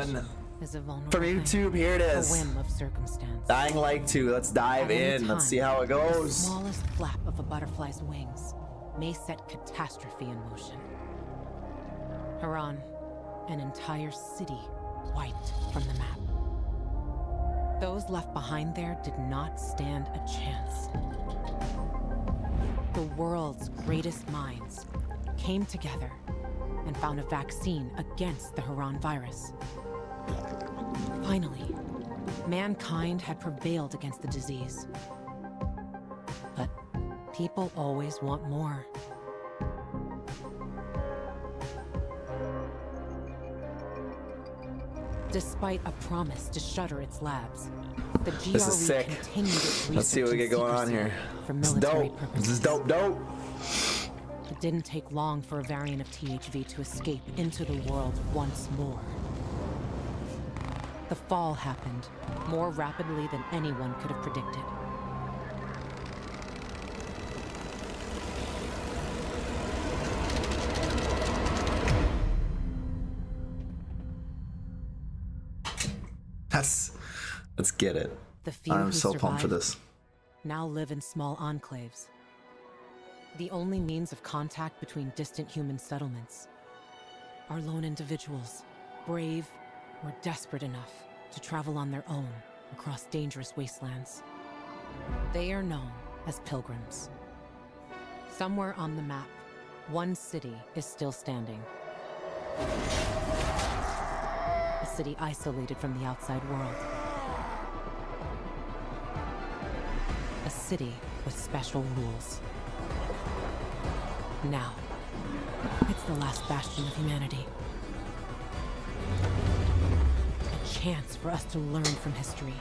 everyone is a vulnerable from. YouTube. Here it A is. whim of circumstance. Dying Light 2. Let's dive in. Let's see how it The goes. smallest flap of a butterfly's wings may set catastrophe in motion. Harran, an entire city wiped from the map. Those left behind there did not stand a chance. The world's greatest minds came together and found a vaccine against the Harran virus. Finally, mankind had prevailed against the disease. But people always want more. Despite a promise to shutter its labs, the GRE This is sick. continued its Let's see what we research get in going on here. This is dope. purposes. This is dope, dope. It didn't take long for a variant of THV to escape into the world once more. The fall happened more rapidly than anyone could have predicted. Let's let's get it. I'm so pumped for this. now live in small enclaves. The only means of contact between distant human settlements are lone individuals, brave or desperate enough to travel on their own across dangerous wastelands. They are known as pilgrims. Somewhere on the map, one city is still standing. A city isolated from the outside world. A city with special rules. Now, it's the last bastion of humanity. Chance for us to learn from history.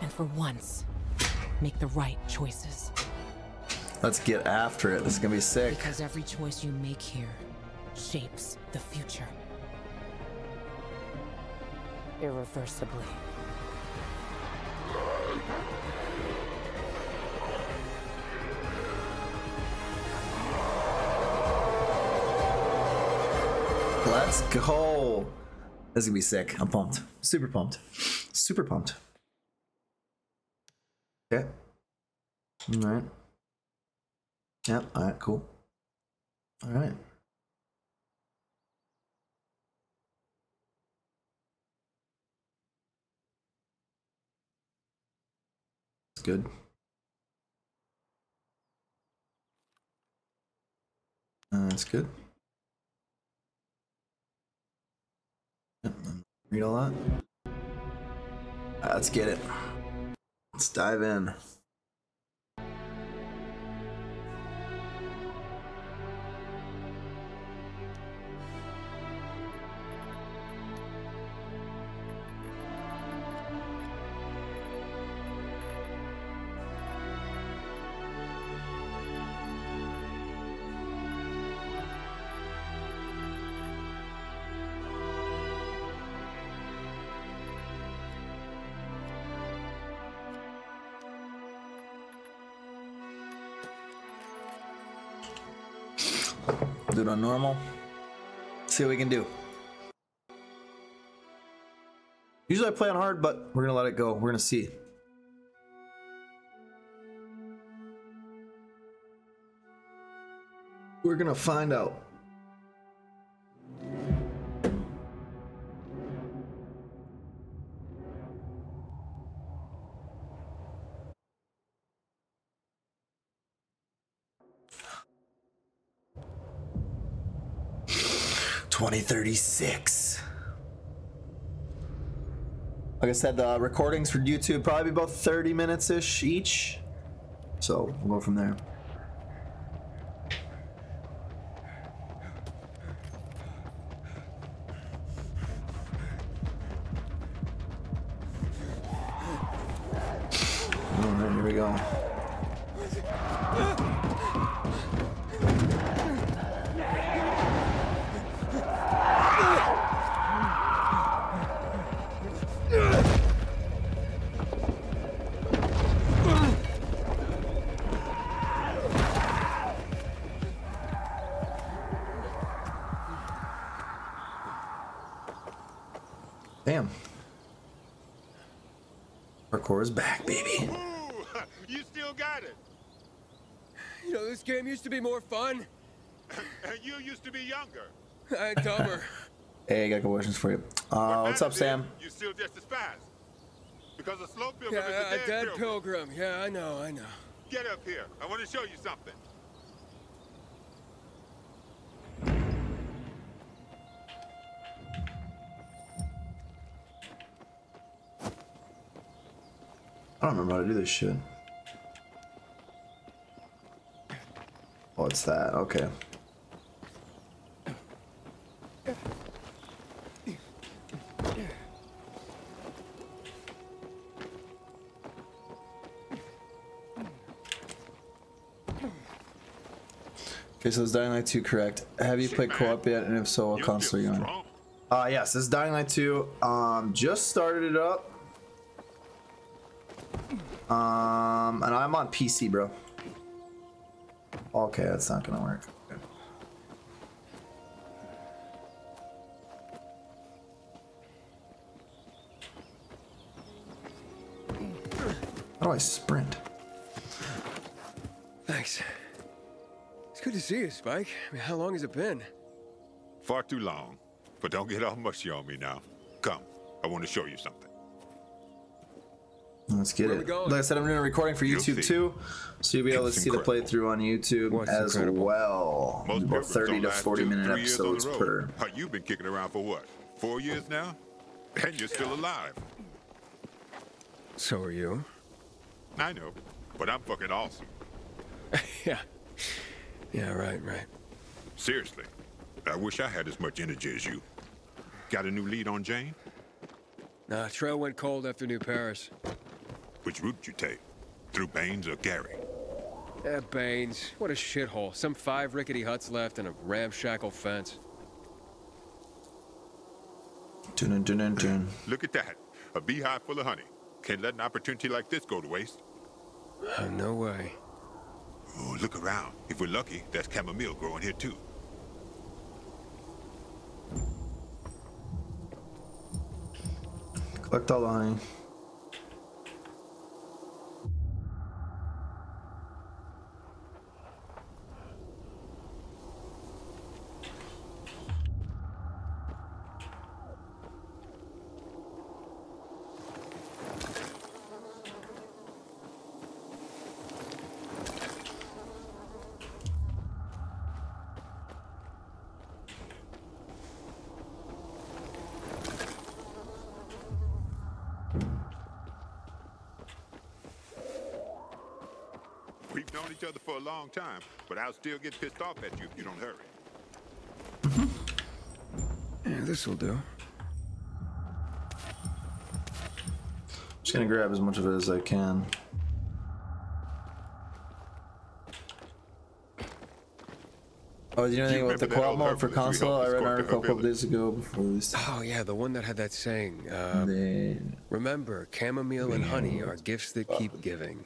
And for once, make the right choices. Let's get after it. This is gonna be sick. Because every choice you make here shapes the future. Irreversibly. Let's go. This is gonna be sick. I'm pumped. Super pumped. Super pumped. Okay. All right. Yep. All right. Cool. All right. It's good. Uh, that's good. Yep, Read all that. Alright, let's get it. Let's dive in. Do it on normal. See what we can do. Usually I play on hard, but we're gonna let it go. We're gonna see. We're gonna find out. Twenty thirty six. Like I said, the recordings for YouTube probably about 30 minutes ish each. So we'll go from there. All right, here we go. Parkour is back, baby. Ooh, you still got it. You know, this game used to be more fun And you used to be younger. and dumber. Hey, I got a couple questions for you. Uh, what's up, Sam? You're still just as fast. Because a slow pilgrim yeah, is a a dead, dead pilgrim. pilgrim. Yeah, I know, I know. Get up here. I want to show you something. Don't remember how to do this shit. Oh, it's that. Okay. Okay, so is Dying Light 2 correct? Have you played co-op yet? And if so, what console are you on? Uh, yes, this is Dying Light 2. Um, just started it up. Um, and I'm on PC, bro. Okay, that's not gonna work. Okay. How do I sprint? Thanks. It's good to see you, Spike. I mean, how long has it been? Far too long. But don't get all mushy on me now. Come. I want to show you something. Let's get it. going? Like I said, I'm doing a recording for You'll YouTube too, so you'll be able to It's see the playthrough on YouTube What's as incredible? well. Most About 30 to 40 two, minute three years on the episodes road. per. How you been kicking around for what? Four years now? And you're still alive. So are you. I know. But I'm fucking awesome. yeah. Yeah, right, right. Seriously. I wish I had as much energy as you. Got a new lead on Jane? Nah, trail went cold after New Paris. Which route you take? Through Baines or Gary? Eh, Baines. What a shithole. Some five rickety huts left and a ramshackle fence. Dun, dun, dun, dun, dun. Look at that. A beehive full of honey. Can't let an opportunity like this go to waste. Oh, no way. Oh, look around. If we're lucky, there's chamomile growing here too. Collect all the honey. We've known each other for a long time, but I'll still get pissed off at you if you don't hurry. Mm-hmm. Yeah, this'll do. Just gonna grab as much of it as I can. Oh, do you know anything about the remember that mode for console? I read an escort article a couple days ago before this. Oh, yeah, the one that had that saying. Uh, They- remember, chamomile and honey are gifts that keep giving.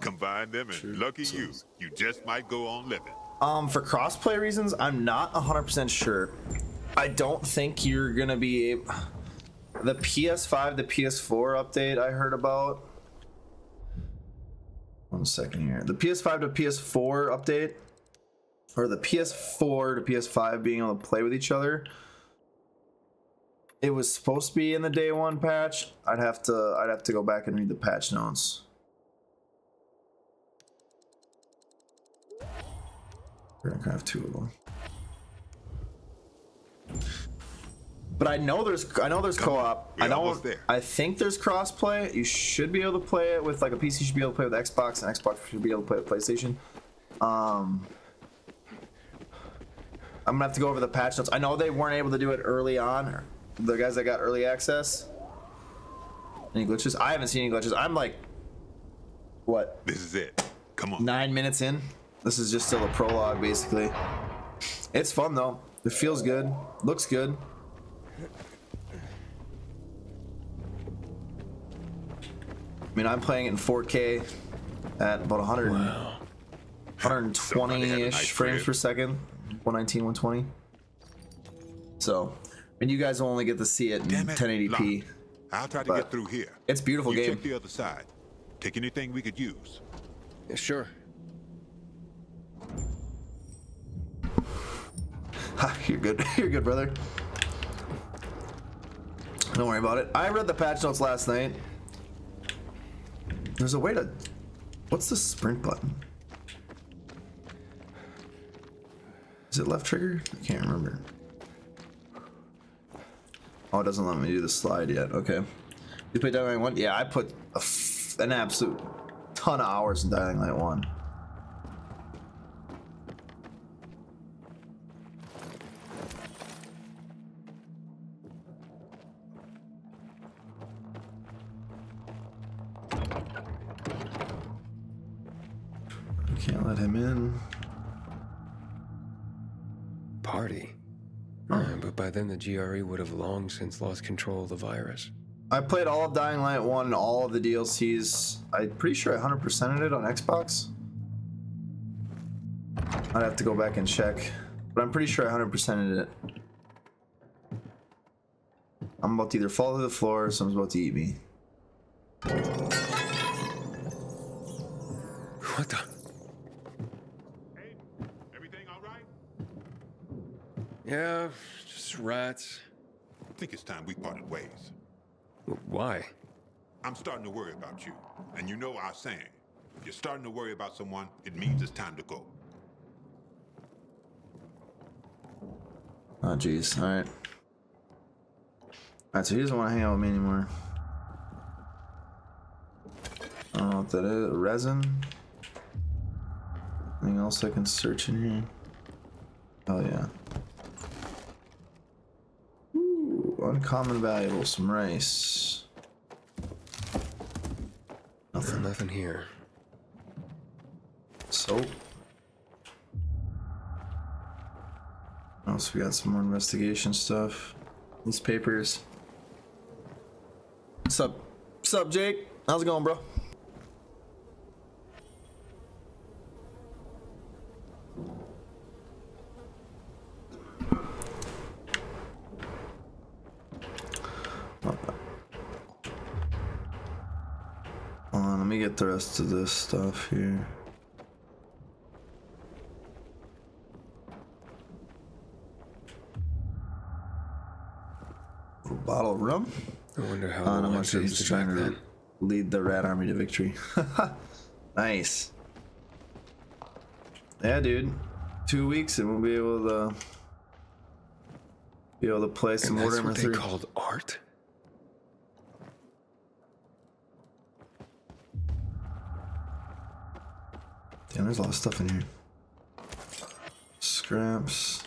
Combine them and lucky you, you just might go on living. Um, for crossplay reasons, I'm not 100% sure. I don't think you're gonna be able... The PS5 to PS4 update I heard about. One second here. The PS5 to PS4 update, or the PS4 to PS5 being able to play with each other. It was supposed to be in the day one patch. I'd have to I'd have to go back and read the patch notes. We're gonna have two of them. But I know there's I know there's co-op. I know there. I think there's cross-play. You should be able to play it with like a PC You should be able to play with Xbox and Xbox should be able to play with PlayStation. Um I'm gonna have to go over the patch notes. I know they weren't able to do it early on. The guys that got early access. Any glitches? I haven't seen any glitches. I'm like what This is it. Come on. nine minutes in. This is just still a prologue, basically. It's fun though. It feels good. Looks good. I mean, I'm playing it in 4K at about 100, Somebody had a 120-ish nice frames per second. 119, 120. So, And you guys will only get to see it in Damn it. 1080p. Locked. I'll try to But get through here. It's a beautiful you game. check the other side. Take anything we could use. Yeah, sure. Ha, You're good. You're good, brother. Don't worry about it. I read the patch notes last night. There's a way to. What's the sprint button? Is it left trigger? I can't remember. Oh, it doesn't let me do the slide yet. Okay. You play Dying Light 1? Yeah, I put an absolute ton of hours in Dying Light 1. I can't let him in. Party. Uh, but by then the GRE would have long since lost control of the virus. I played all of Dying Light 1 and all of the DLCs. I'm pretty sure I 100%ed it on Xbox. I'd have to go back and check. But I'm pretty sure I 100%ed it. I'm about to either fall to the floor or someone's about to eat me. Just. I think it's time we parted ways. Why? I'm starting to worry about you. And you know our saying. If you're starting to worry about someone, it means it's time to go. Oh, jeez. Alright. Alright, so he doesn't want to hang out with me anymore. I don't know what that is. Resin? Anything else I can search in here? Oh, yeah. Ooh, uncommon valuable. Some rice. Nothing. Nothing here. Soap. Oh, so we got some more investigation stuff. Newspapers. What's up? What's up, Jake? How's it going, bro? Rest of this stuff here. A bottle of rum? I wonder how know long much I it used to trying to then. lead the rat army to victory. nice. Yeah, dude. Two weeks and we'll be able to be able to play some And Warhammer they 3. called art? There's a lot of stuff in here. Scraps.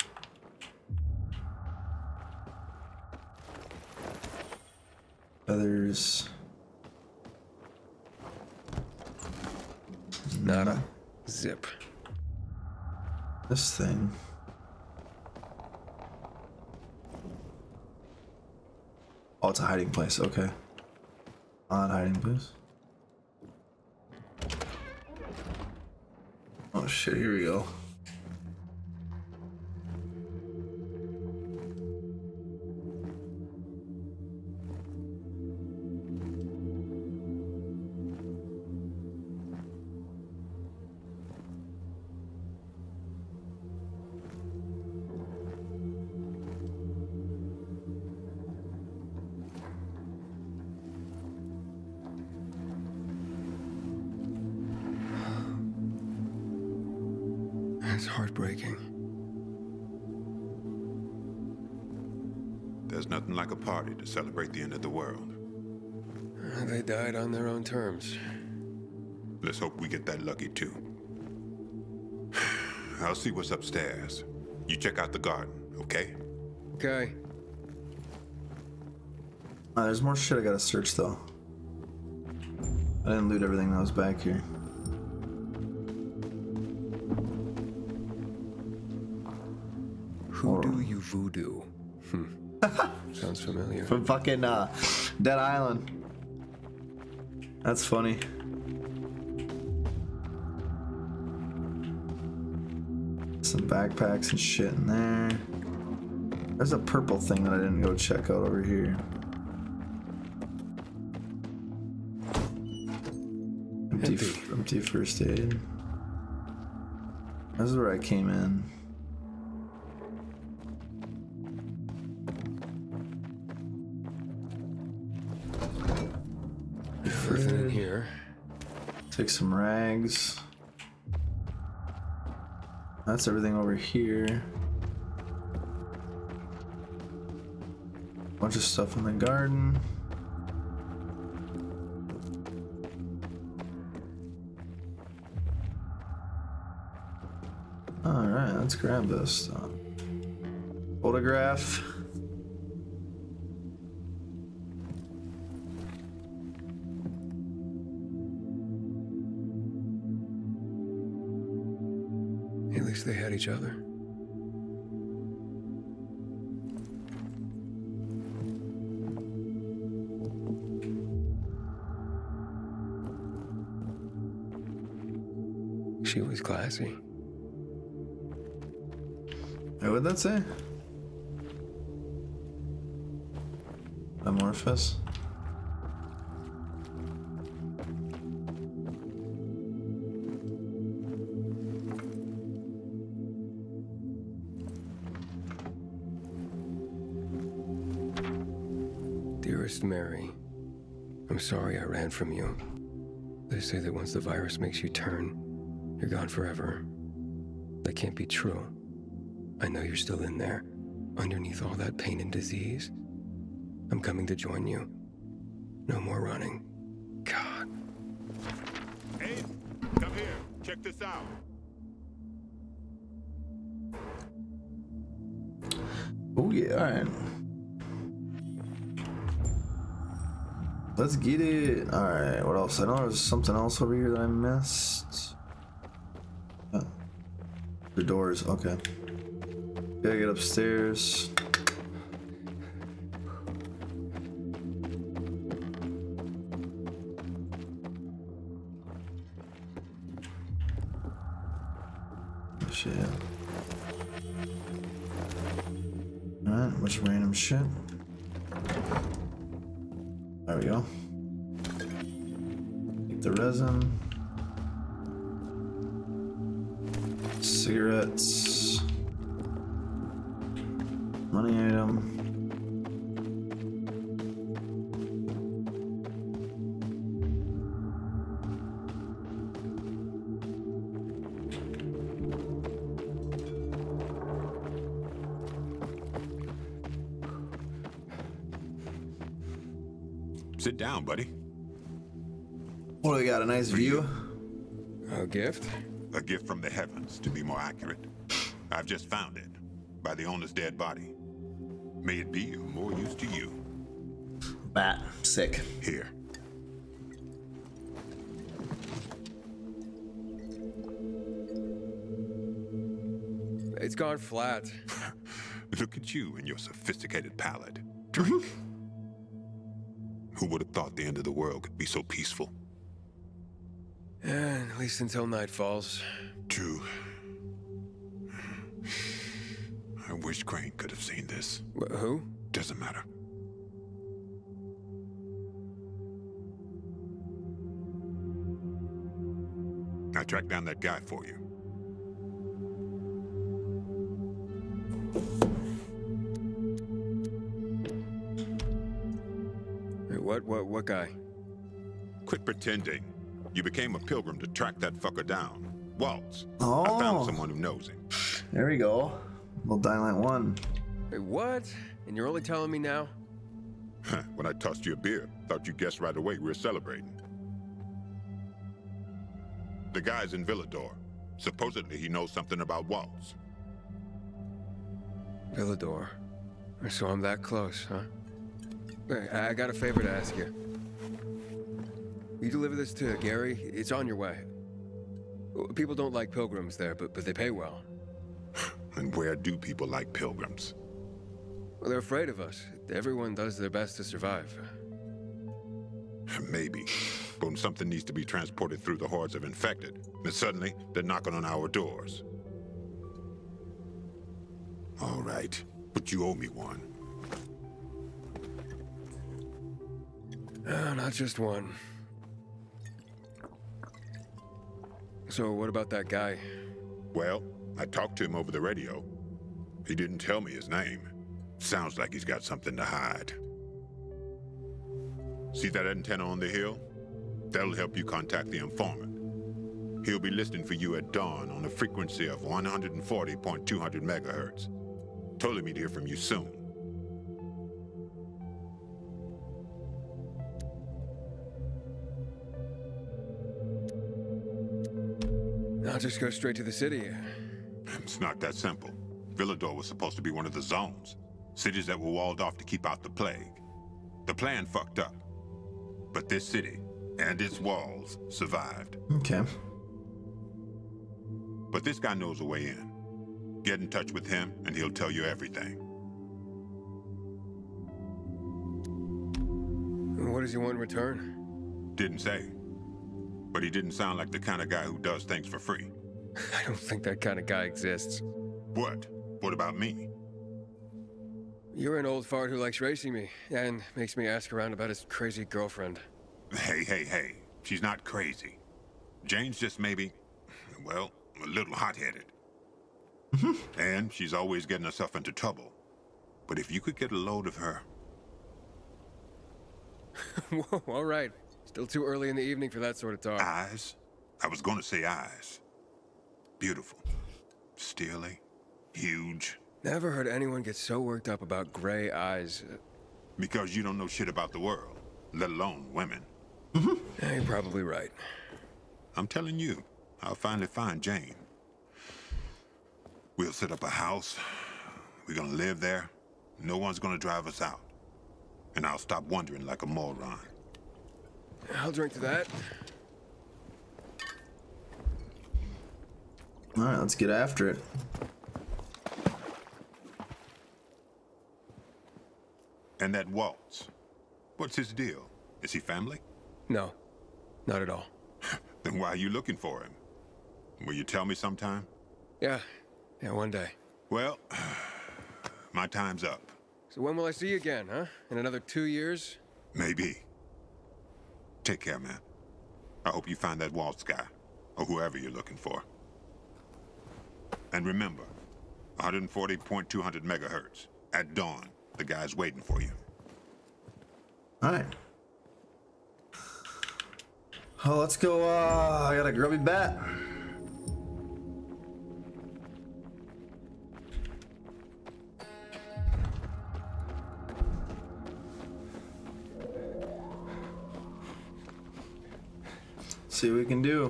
Feathers. Nada. Zip. This thing. Oh, it's a hiding place. Okay. Odd hiding place. Oh shit, here we go. Check out the garden, okay? Okay. Ah, there's more shit I gotta search though. I didn't loot everything that was back here. Who do you voodoo? Hmm. Sounds familiar. From fucking uh, Dead Island. That's funny. Some backpacks and shit in there. There's a purple thing that I didn't go check out over here. Empty, Empty. empty first aid. This is where I came in. Nothing in here. Take some rags. That's everything over here. Bunch of stuff in the garden. Alright, let's grab this stuff. Photograph. They had each other. She was classy. What would that say? Amorphous? I'm sorry I ran from you. They say that once the virus makes you turn, you're gone forever. That can't be true. I know you're still in there, underneath all that pain and disease. I'm coming to join you. No more running. God. Hey, come here. Check this out. Oh yeah, alright. Let's get it. Alright, what else? I know there's something else over here that I missed. Uh, the doors, okay. Gotta get upstairs. Shit. Alright, bunch random shit. Gift? A gift from the heavens, to be more accurate. I've just found it, by the owner's dead body. May it be of more use to you. Bat. Sick. Here. It's gone flat. Look at you and your sophisticated palate. Drink. Who would have thought the end of the world could be so peaceful? And at least until night falls. True. I wish Crane could have seen this. Wh- who? Doesn't matter. I tracked down that guy for you. Wait, What? What? What guy? Quit pretending. You became a pilgrim to track that fucker down. Waltz. I Oh. found someone who knows him. There we go. Little Dynamite 1. Wait, what? And you're only telling me now? when I tossed you a beer, thought you guessed right away we were celebrating. The guy's in Villedor. Supposedly he knows something about Waltz. Villedor. So I'm that close, huh? Hey, I got a favor to ask you. You deliver this to Gary, it's on your way. People don't like pilgrims there, but, but they pay well. And where do people like pilgrims? Well, they're afraid of us. Everyone does their best to survive. Maybe. But when something needs to be transported through the hordes of infected, then suddenly they're knocking on our doors. All right. but you owe me one. Uh, not just one. So, what about that guy? Well, I talked to him over the radio. He didn't tell me his name. Sounds like he's got something to hide. See that antenna on the hill? That'll help you contact the informant. He'll be listening for you at dawn on a frequency of 140.200 megahertz. Told him he'd hear from you soon. I'll just go straight to the city. It's not that simple. Villedor was supposed to be one of the zones. Cities that were walled off to keep out the plague. The plan fucked up. But this city and its walls survived. Okay. But this guy knows a way in. Get in touch with him and he'll tell you everything. What does he want in return? Didn't say. But he didn't sound like the kind of guy who does things for free. I don't think that kind of guy exists. What? What about me? You're an old fart who likes racing me, and makes me ask around about his crazy girlfriend. Hey, hey, hey. She's not crazy. Jane's just maybe, well, a little hot-headed. and she's always getting herself into trouble. But if you could get a load of her, Whoa, all right. Still too early in the evening for that sort of talk. eyes, I was going to say eyes. Beautiful. Steely. Huge. Never heard anyone get so worked up about gray eyes. Because you don't know shit about the world, let alone women. Eh, you're probably right. I'm telling you, I'll finally find Jane. We'll set up a house. We're gonna live there. No one's gonna drive us out. And I'll stop wondering like a moron. I'll drink to that. All right, let's get after it. And that Waltz. What's his deal? Is he family? No, not at all. Then why are you looking for him? Will you tell me sometime? Yeah, yeah, one day. Well, my time's up. So when will I see you again, huh? In another two years? Maybe. Take care, man. I hope you find that Waltz guy, or whoever you're looking for. And remember, 140.200 megahertz. At dawn, the guy's waiting for you. All right. Oh, let's go. Uh, I got a grubby bat. See what we can do.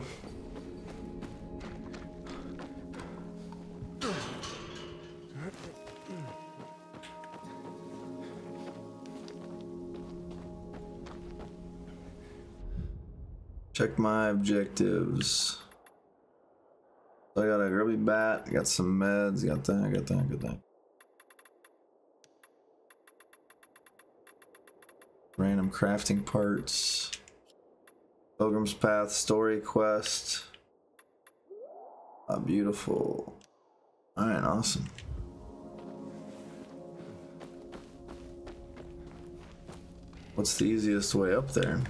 Check my objectives. I got a grubby bat, I got some meds, got that, I got that, I got that. Random crafting parts. Pilgrim's Path story quest. Ah, beautiful. Alright, awesome. What's the easiest way up there?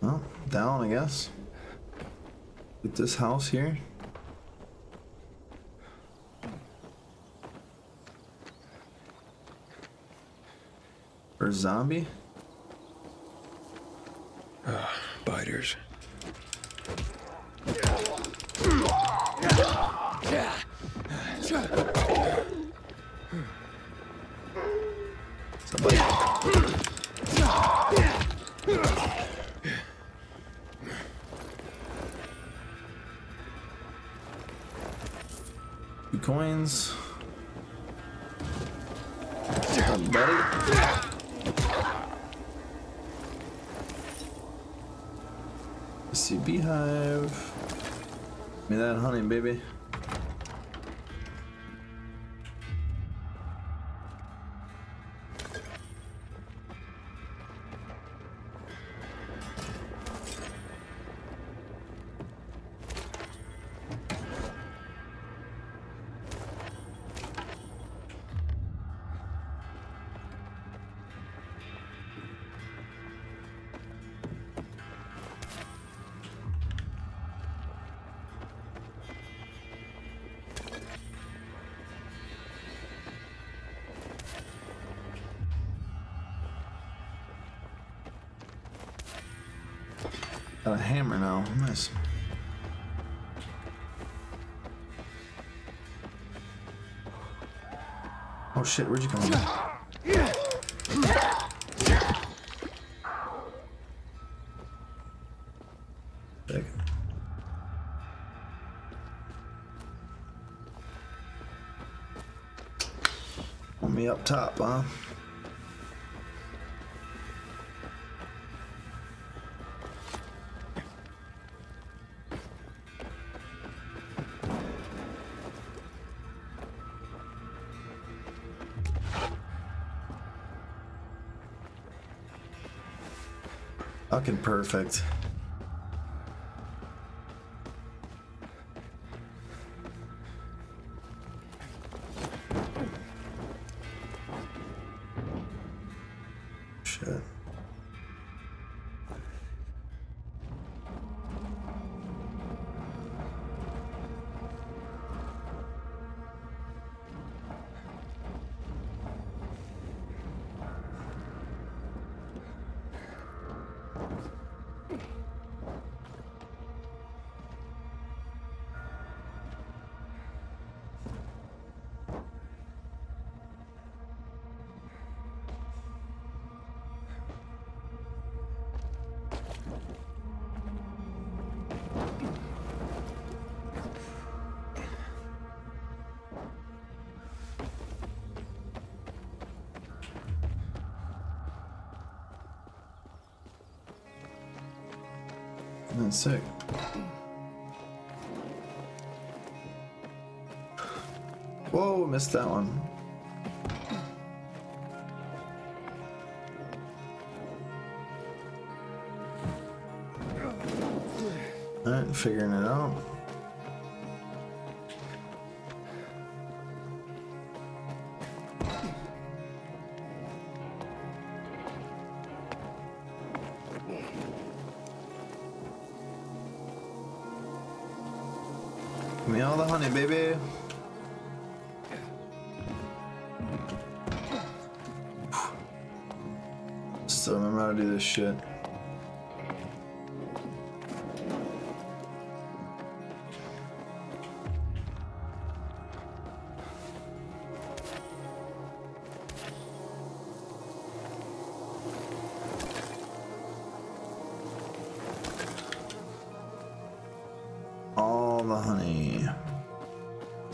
Well, down, I guess. Get this house here. Or zombie? Biters. Got a hammer now. Nice. Oh shit, where'd you come from? Me up top, huh? Fucking perfect. That's sick. Whoa, missed that one. Alright, figuring it out. Baby. Still remember how to do this shit.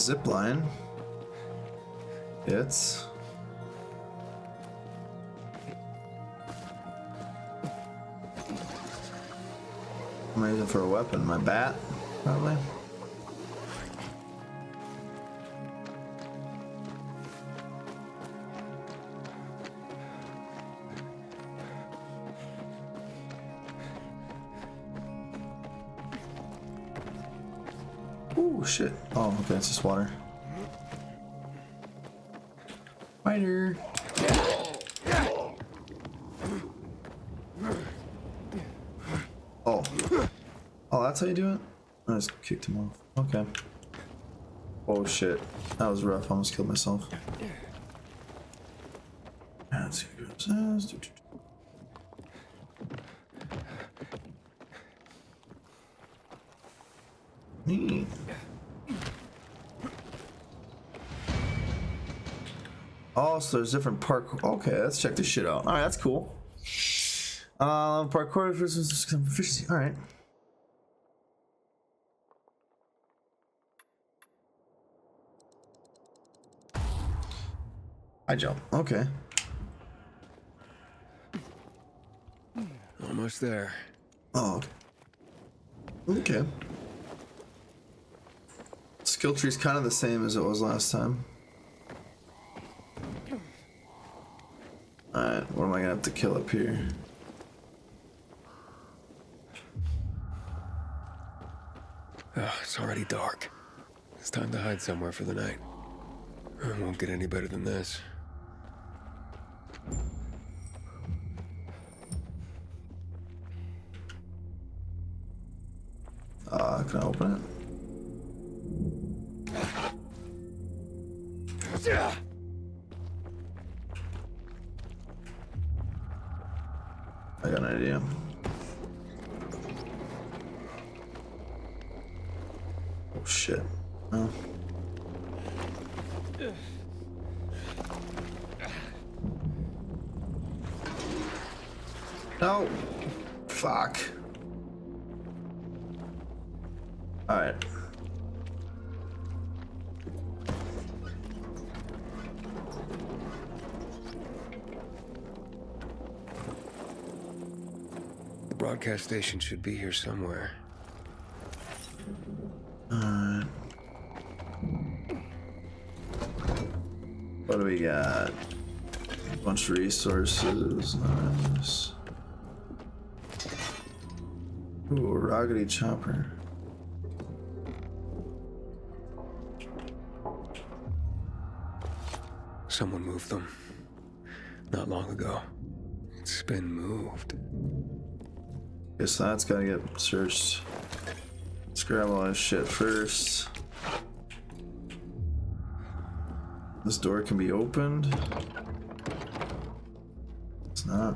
Zip line. It's. What am I using for a weapon? My bat? Probably. Oh, okay, it's just water. Spider. Oh. Oh, that's how you do it? I just kicked him off. Okay. Oh shit. That was rough. I almost killed myself. Let's. Neat. Oh, so there's different park. Okay, let's check this shit out. All right, that's cool. Um, parkour versus efficiency. All right. I jump. Okay. Almost there. Oh. Okay. Okay. Skill tree's kind of the same as it was last time. Alright, what am I gonna have to kill up here? Oh, it's already dark. It's time to hide somewhere for the night. It won't get any better than this. Uh, can I open it? Oh shit. Oh. No. Fuck. Alright. The broadcast station should be here somewhere. Alright. What do we got? Resources. Nice. Ooh, a Raggedy Chopper. Someone moved them. Not long ago. It's been moved. Guess that's gotta get searched. Let's grab all this shit first. This door can be opened. Not.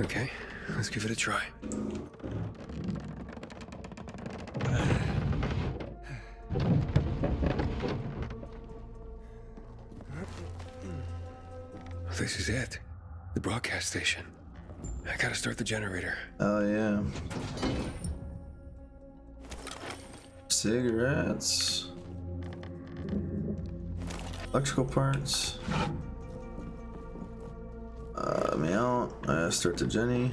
Okay, let's give it a try. This is it. The broadcast station. I gotta start the generator. Oh yeah. Cigarettes. Electrical parts. Uh, mail. Uh, start to Jenny.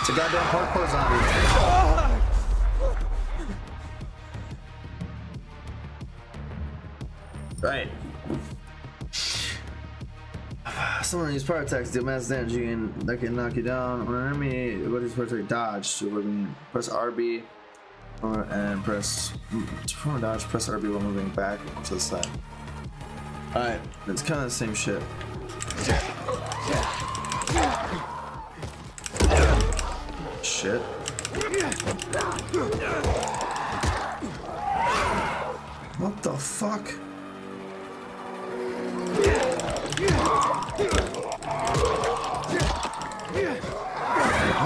It's a goddamn parkour zombie. Right. Some of these power attacks do mass damage you can, that can knock you down. When an enemy what is power attack dodge, you press RB uh, and press to perform a dodge, press RB while moving back to the side. Alright, it's kind of the same shit. Shit. What the fuck?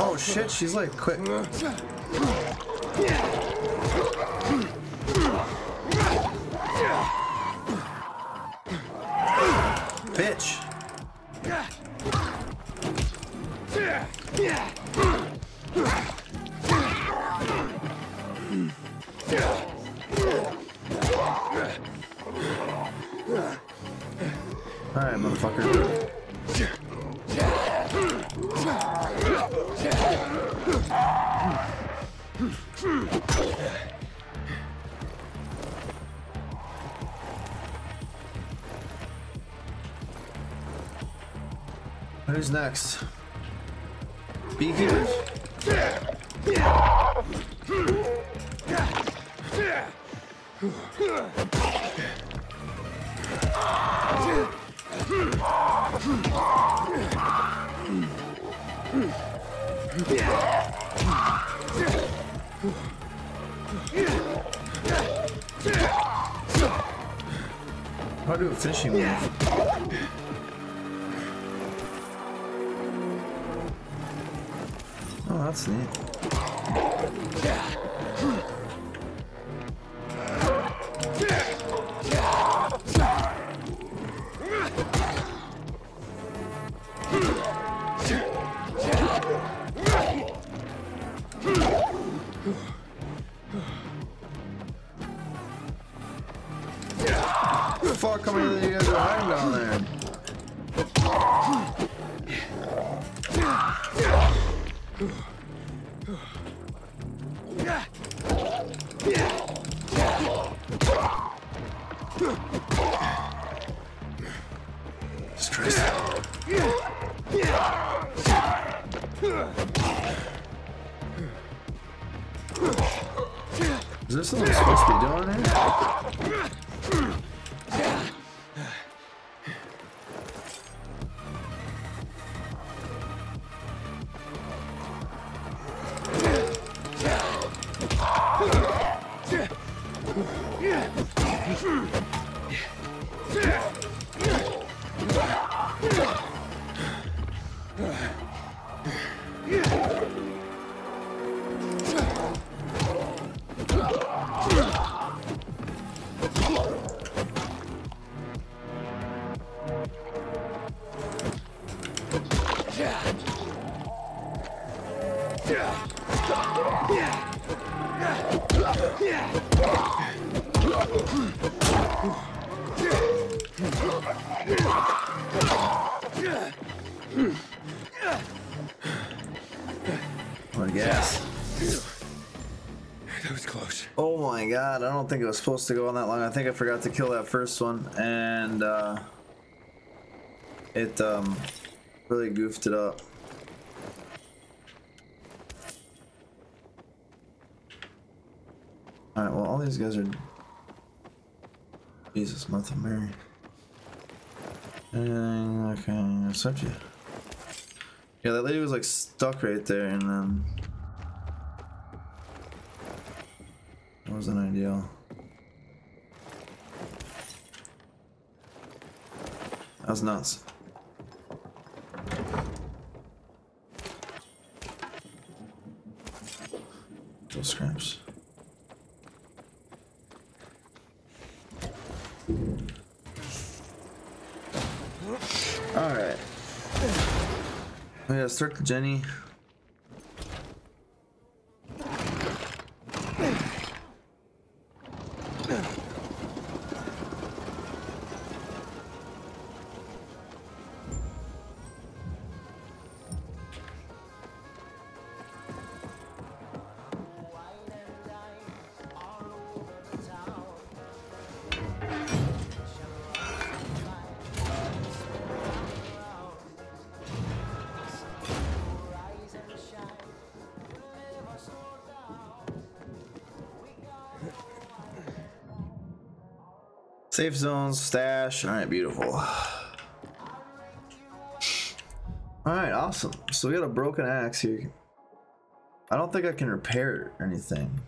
Oh shit, she's like quick. Alright, motherfucker. Who's next? How do a fishing move? Oh, that's neat. Fuck, that you guys are hiding down there. Is there something supposed to be doing there? I guess. That was close. Oh my god, I don't think it was supposed to go on that long. I think I forgot to kill that first one and uh it um really goofed it up. Alright, well all these guys are Jesus, Martha Mary. And okay, accept you. Yeah, that lady was like stuck right there and then That wasn't ideal. That was nuts. Those scraps. Gotta start the Jenny. Safe zones, stash. All right, beautiful. All right, awesome. So we got a broken axe here. I don't think I can repair anything.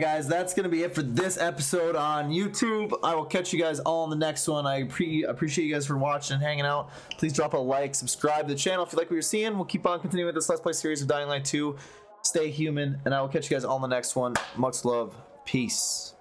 Right, guys, that's going to be it for this episode on YouTube. I will catch you guys all in the next one. I pre appreciate you guys for watching and hanging out. Please drop a like, subscribe to the channel if you like what you're seeing. We'll keep on continuing with this Let's Play series of Dying Light 2. Stay human, and I will catch you guys all in the next one. Much love. Peace.